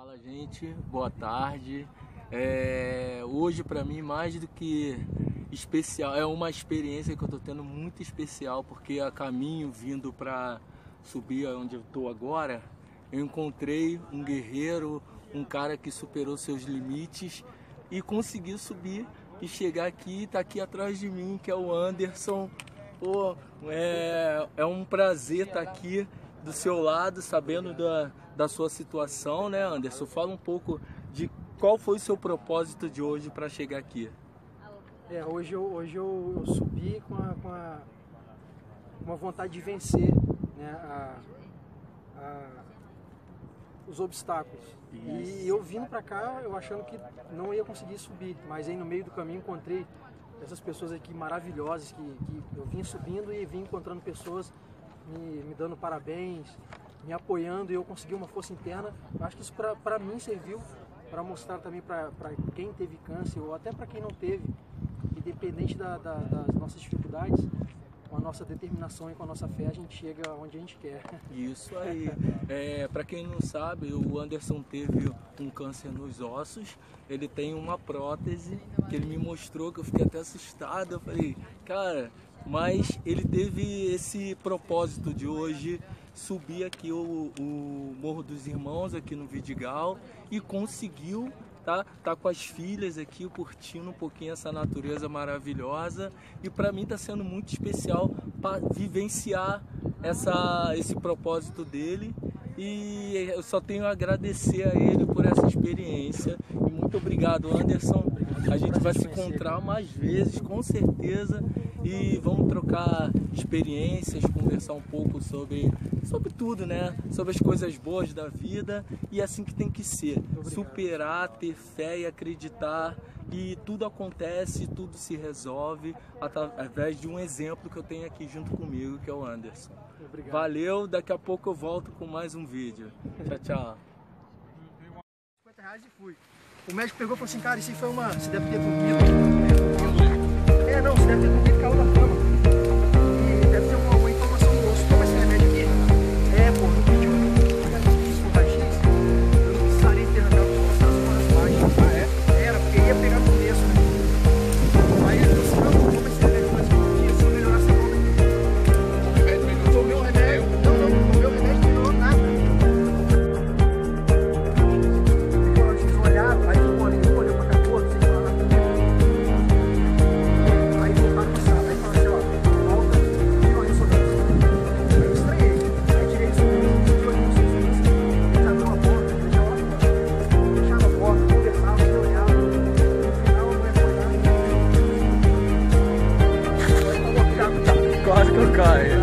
Fala gente, boa tarde. É, hoje para mim mais do que especial, é uma experiência que eu estou tendo muito especial porque a caminho vindo para subir onde eu estou agora, eu encontrei um guerreiro, um cara que superou seus limites e conseguiu subir e chegar aqui, tá aqui atrás de mim, que é o Anderson. Pô, é, é um prazer estar tá aqui do seu lado, sabendo da, da sua situação, né, Anderson? Fala um pouco de qual foi o seu propósito de hoje para chegar aqui. É, hoje eu, hoje eu, eu subi com, a, com a, uma vontade de vencer né, a, os obstáculos. Isso. E eu vindo para cá, eu achando que não ia conseguir subir, mas aí no meio do caminho encontrei essas pessoas aqui maravilhosas que, que eu vim subindo e vim encontrando pessoas me, me dando parabéns, me apoiando e eu consegui uma força interna. Eu acho que isso para mim serviu para mostrar também para quem teve câncer ou até para quem não teve, independente da, da, das nossas dificuldades, com a nossa determinação e com a nossa fé, a gente chega onde a gente quer. Isso aí. É, para quem não sabe, o Anderson teve um câncer nos ossos. Ele tem uma prótese que ele me mostrou, que eu fiquei até assustado. Eu falei, cara, mas ele teve esse propósito de hoje subir aqui o, o Morro dos Irmãos aqui no Vidigal e conseguiu tá, tá com as filhas aqui curtindo um pouquinho essa natureza maravilhosa. E para mim está sendo muito especial para vivenciar essa, esse propósito dele. E eu só tenho a agradecer a ele por essa experiência. E muito obrigado Anderson a gente vai se encontrar mais vezes com certeza e vamos trocar experiências, conversar um pouco sobre, sobre tudo, né? Sobre as coisas boas da vida e é assim que tem que ser. Superar, ter fé e acreditar e tudo acontece, tudo se resolve através de um exemplo que eu tenho aqui junto comigo, que é o Anderson. Obrigado. Valeu, daqui a pouco eu volto com mais um vídeo. Tchau, tchau. 50 reais e fui. O médico pegou e falou assim, cara, isso foi uma... Você deve ter dormido. É, não, você deve ter dormido, Eu caio.